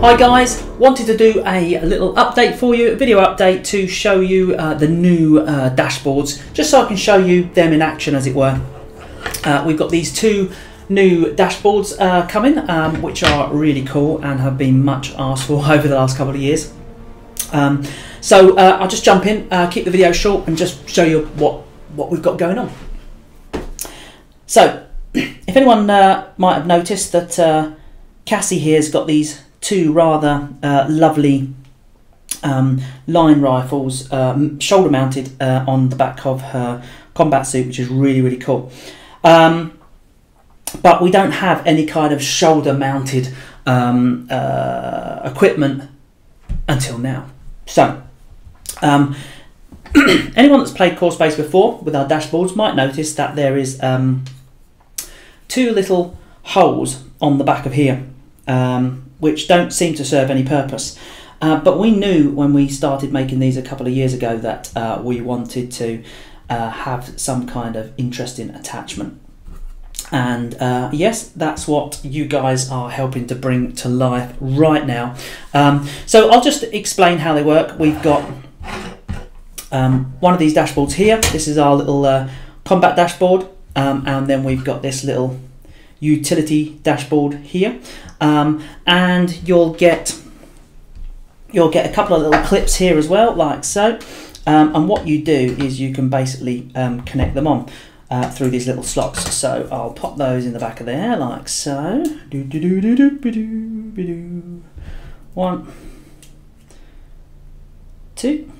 Hi guys, wanted to do a little update for you, a video update to show you uh, the new uh, dashboards, just so I can show you them in action as it were. Uh, we've got these two new dashboards uh, coming, um, which are really cool and have been much asked for over the last couple of years. Um, so uh, I'll just jump in, uh, keep the video short and just show you what, what we've got going on. So, if anyone might have noticed that Cassie here's got these two rather uh, lovely um, line rifles, um, shoulder mounted uh, on the back of her combat suit, which is really, really cool. Um, but we don't have any kind of shoulder mounted um, uh, equipment until now. So, um, anyone that's played Core Space before with our dashboards might notice that there is two little holes on the back of here. Um, which don't seem to serve any purpose. Uh, but we knew when we started making these a couple of years ago that uh, we wanted to uh, have some kind of interesting attachment. And uh, yes, that's what you guys are helping to bring to life right now. Um, so I'll just explain how they work. We've got um, one of these dashboards here. This is our little uh, combat dashboard. Um, and then we've got this little utility dashboard here. Um, and you'll get you'll get a couple of little clips here as well like so. Um, and what you do is you can basically um, connect them on uh, through these little slots. So I'll pop those in the back of there like so. Do, do, do, do, do, do, do, do. one two.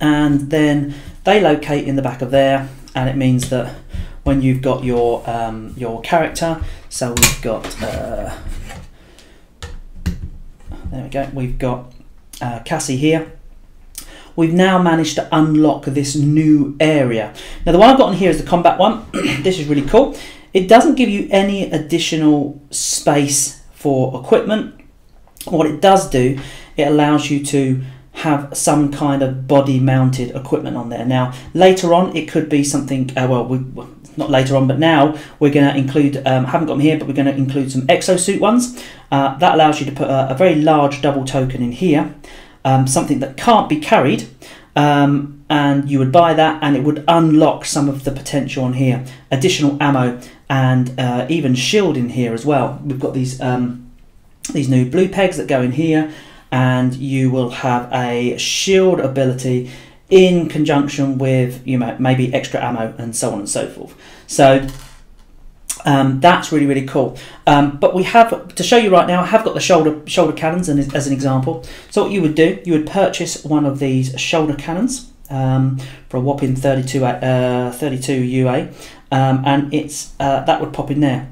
And then they locate in the back of there and it means that when you've got your um, your character. So we've got uh, there we go. We've got uh, Cassie here. We've now managed to unlock this new area. Now the one I've got on here is the combat one. this is really cool. It doesn't give you any additional space for equipment. What it does do, it allows you to have some kind of body mounted equipment on there. Now, later on, it could be something, uh, well, we, not later on, but now we're going to include, um, haven't got them here, but we're going to include some exosuit ones. Uh, that allows you to put a, a, very large double token in here, um, something that can't be carried. Um, and you would buy that and it would unlock some of the potential on here. Additional ammo and uh, even shield in here as well. We've got these um, these new blue pegs that go in here and you will have a shield ability in conjunction with you know maybe extra ammo and so on and so forth. So um, that's really really cool. Um, but we have to show you right now. I have got the shoulder shoulder cannons and as an example. So what you would do, you would purchase one of these shoulder cannons um, for a whopping 32 uh, 32 UA, um, and it's uh, that would pop in there.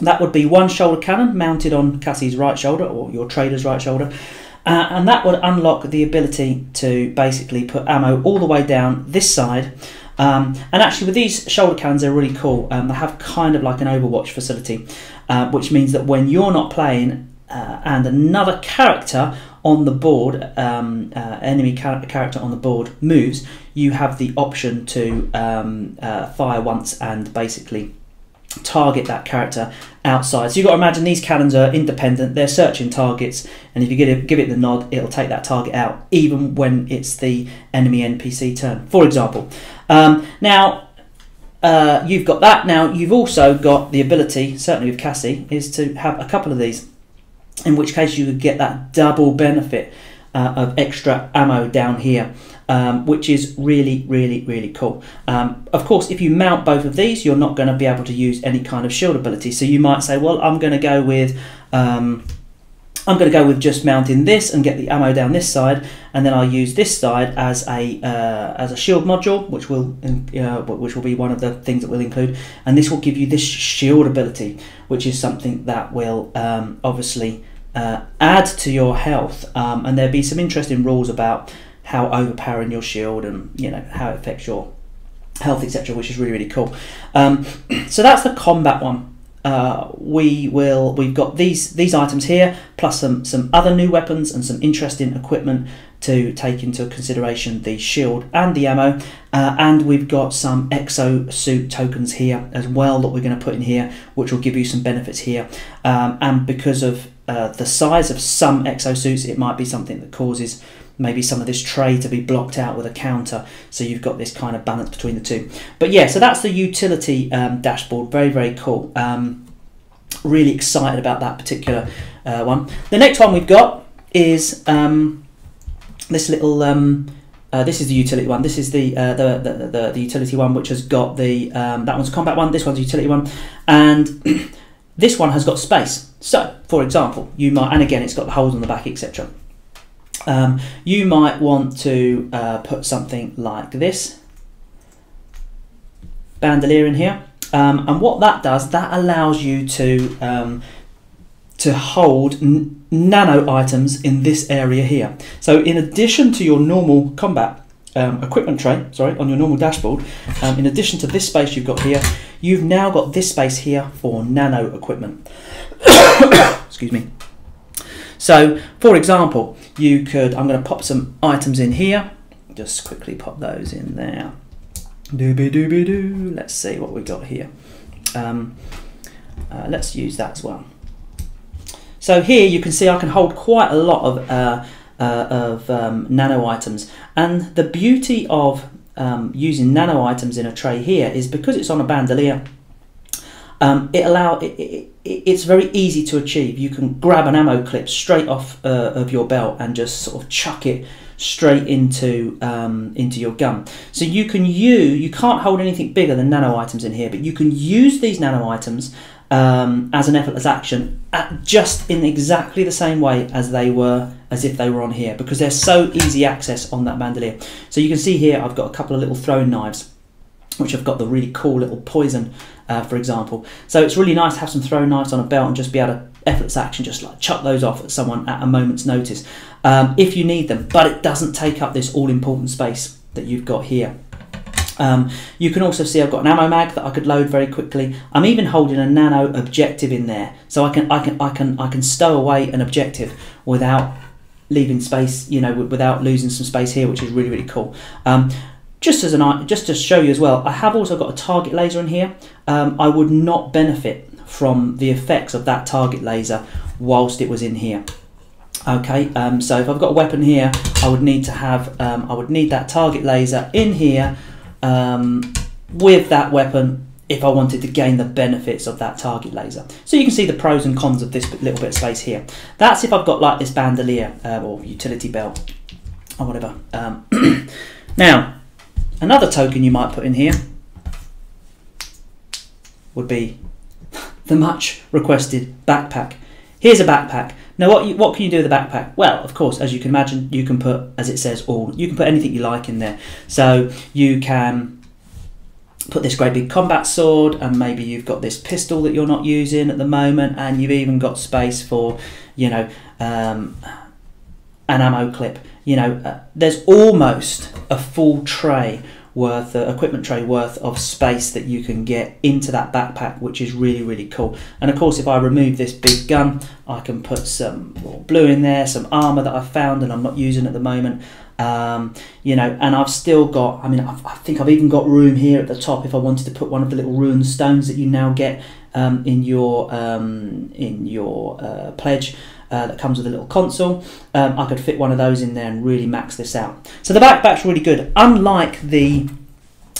That would be one shoulder cannon mounted on Cassie's right shoulder or your trader's right shoulder. Uh, and that would unlock the ability to basically put ammo all the way down this side. Um, and actually, with these shoulder cannons, they're really cool. Um, they have kind of like an Overwatch facility, uh, which means that when you're not playing uh, and another character on the board, um, uh, enemy char- character on the board moves, you have the option to um, uh, fire once and basically target that character outside. So you've got to imagine these cannons are independent, they're searching targets, and if you give it, give it the nod, it'll take that target out, even when it's the enemy NPC turn, for example. Um, now, uh, you've got that. Now, you've also got the ability, certainly with Cassie, is to have a couple of these, in which case you would get that double benefit uh, of extra ammo down here um, which is really, really, really cool. Um, of course, if you mount both of these, you're not going to be able to use any kind of shield ability. So you might say, well, I'm going to go with. Um, I'm going to go with just mounting this and get the ammo down this side, and then I'll use this side as a uh, as a shield module, which will uh, which will be one of the things that we'll include, and this will give you this shield ability, which is something that will um, obviously uh, add to your health, um, and there'll be some interesting rules about how overpowering your shield and you know how it affects your health etc which is really really cool. Um, so that's the combat one. Uh, we will we've got these these items here plus some some other new weapons and some interesting equipment to take into consideration the shield and the ammo. Uh, and we've got some exo suit tokens here as well that we're going to put in here which will give you some benefits here. Um, and because of uh, the size of some exosuits it might be something that causes maybe some of this tray to be blocked out with a counter so you've got this kind of balance between the two but yeah so that's the utility um, dashboard very very cool um, really excited about that particular uh, one the next one we've got is um, this little um, uh, this is the utility one. This is the, uh, the, the, the, the utility one, which has got the um, that one's a combat one. This one's a utility one, and this one has got space. So, for example, you might, and again, it's got the holes on the back, etc. Um, you might want to uh, put something like this bandolier in here. Um, and what that does, that allows you to um, to hold nano items in this area here. So in addition to your normal combat um, equipment tray, sorry, on your normal dashboard, um, in addition to this space you've got here, you've now got this space here for nano equipment. Excuse me. So, for example, you could, I'm going to pop some items in here, just quickly pop those in there. Doobie doobie doo. Let's see what we got here. Um, uh, let's use that as well. So here you can see I can hold quite a lot of, uh, uh, of um, nano items. And the beauty of um, using nano items in a tray here is because it's on a bandolier, um, it allow it, it, it's very easy to achieve. You can grab an ammo clip straight off uh, of your belt and just sort of chuck it straight into um, into your gun. So you can use you can't hold anything bigger than nano items in here, but you can use these nano items um, as an effortless action just in exactly the same way as they were as if they were on here because they're so easy access on that bandolier. So you can see here I've got a couple of little throwing knives which have got the really cool little poison uh, for example. So it's really nice to have some throwing knives on a belt and just be able to effortless action, just like chuck those off at someone at a moment's notice um, if you need them, but it doesn't take up this all important space that you've got here. Um, you can also see I've got an ammo mag that I could load very quickly. I'm even holding a nano objective in there, so I can I can I can I can stow away an objective without leaving space, you know, without losing some space here, which is really really cool. Um, just as an just to show you as well, I have also got a target laser in here. Um, I would not benefit from the effects of that target laser whilst it was in here. Okay, um, so if I've got a weapon here, I would need to have um, I would need that target laser in here um, with that weapon if I wanted to gain the benefits of that target laser. So you can see the pros and cons of this little bit of space here. That's if I've got like this bandolier uh, or utility belt or whatever. Um, now, Another token you might put in here would be the much requested backpack. Here's a backpack. Now, what you, what can you do with a backpack? Well, of course, as you can imagine, you can put, as it says, all. You can put anything you like in there. So you can put this great big combat sword, and maybe you've got this pistol that you're not using at the moment, and you've even got space for, you know, um, an ammo clip. You know, uh, there's almost a full tray worth, uh, equipment tray worth of space that you can get into that backpack, which is really, really cool. And of course, if I remove this big gun, I can put some blue in there, some armor that I've found and I'm not using at the moment. Um, you know, and I've still got, I mean, I've, i think I've even got room here at the top if I wanted to put one of the little rune stones that you now get um, in your, um, in your uh, pledge uh, that comes with a little console. Um, I could fit one of those in there and really max this out. So the backpack's really good. Unlike the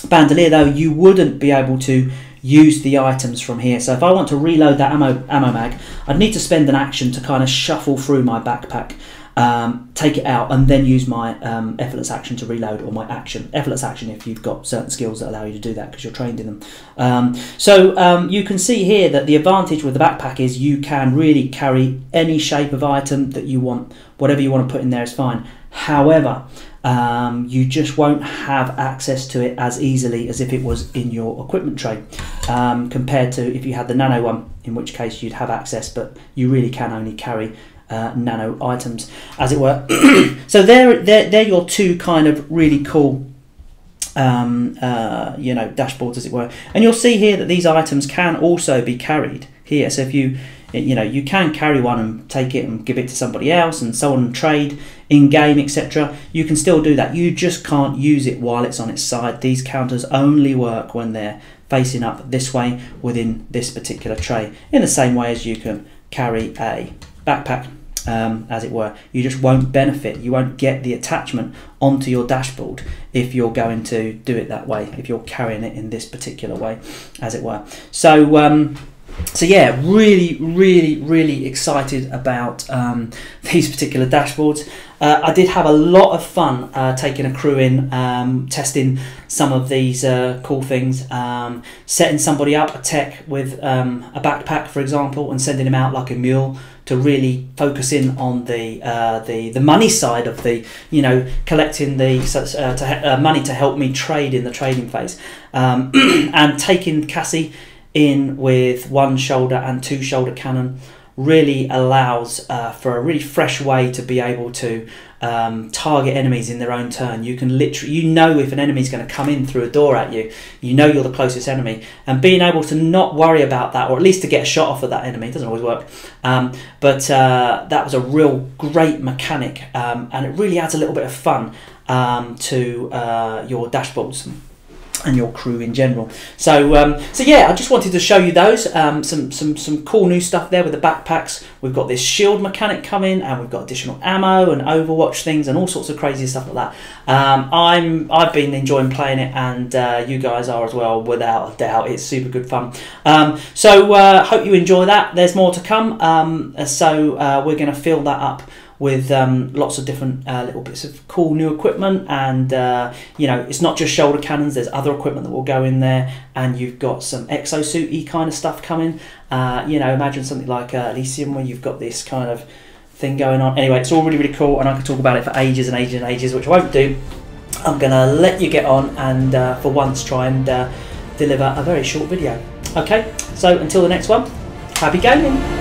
bandolier though, you wouldn't be able to use the items from here. So if I want to reload that ammo, ammo mag, I'd need to spend an action to kind of shuffle through my backpack um, take it out, and then use my um, effortless action to reload, or my action effortless action if you've got certain skills that allow you to do that because you're trained in them. Um, so um, you can see here that the advantage with the backpack is you can really carry any shape of item that you want, whatever you want to put in there is fine. However, um, you just won't have access to it as easily as if it was in your equipment tray um, compared to if you had the nano one in which case you'd have access but you really can only carry uh, nano items, as it were. so they're, they're, they're your two kind of really cool um, uh, you know, dashboards, as it were. And you'll see here that these items can also be carried here. So if you you know you can carry one and take it and give it to somebody else and so on and trade in game etc you can still do that you just can't use it while it's on its side these counters only work when they're facing up this way within this particular tray in the same way as you can carry a backpack um, as it were you just won't benefit you won't get the attachment onto your dashboard if you're going to do it that way if you're carrying it in this particular way as it were so um, so yeah, really, really, really excited about um, these particular dashboards. Uh, I did have a lot of fun uh, taking a crew in, um, testing some of these uh, cool things, um, setting somebody up a tech with um, a backpack, for example, and sending him out like a mule to really focus in on the uh, the the money side of the you know collecting the uh, to, uh, money to help me trade in the trading phase, um, and taking Cassie in with one shoulder and two shoulder cannon really allows uh, for a really fresh way to be able to um, target enemies in their own turn. You can literally, you know, if an enemy is going to come in through a door at you, you know you're the closest enemy, and being able to not worry about that, or at least to get a shot off at that enemy, doesn't always work. Um, but uh, that was a real great mechanic, um, and it really adds a little bit of fun um, to uh, your dashboards and your crew in general. So, um, so yeah, I just wanted to show you those. Um, some, some, some cool new stuff there with the backpacks. We've got this shield mechanic coming, and we've got additional ammo and Overwatch things, and all sorts of crazy stuff like that. Um, I'm, I've been enjoying playing it, and uh, you guys are as well, without a doubt. It's super good fun. Um, so, uh, hope you enjoy that. There's more to come. Um, so, uh, we're going to fill that up with um, lots of different uh, little bits of cool new equipment and uh, you know it's not just shoulder cannons there's other equipment that will go in there and you've got some exosuity kind of stuff coming. Uh, you know imagine something like uh, Elysium where you've got this kind of thing going on. Anyway it's all really really cool and I could talk about it for ages and ages and ages which I won't do. I'm gonna let you get on and uh, for once try and uh, deliver a very short video. Okay so until the next one happy gaming